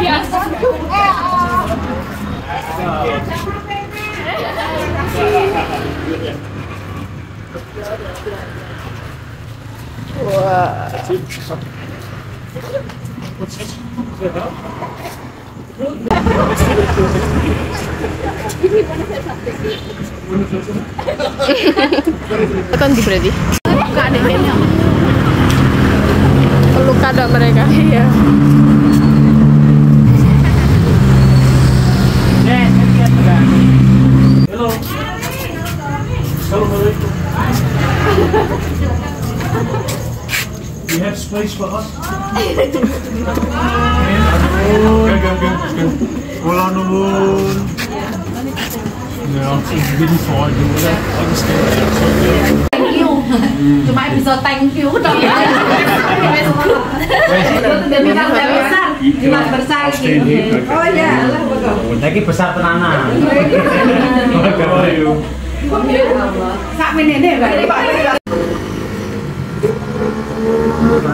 Biasa. Tekan di berarti? Luka ada mereka. Iya. Hello. You have space for us? Ik bin voll, du, oder? Alles geht. thank you cuma bisa thank you dong ya besar besar gitu oh ya Lagi besar tenanan. How are you? sak menene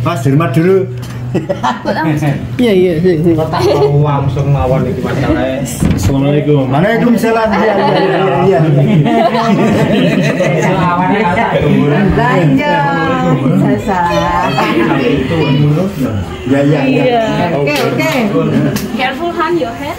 Mas hormat dulu. Iya iya. Tak mau langsung mawon iki masalahnya. Assalamualaikum. Waalaikumsalam. Iya iya iya. Iya iya iya. oke oke Careful hand your head.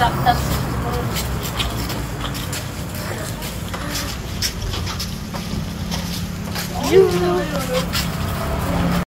Tapos, You.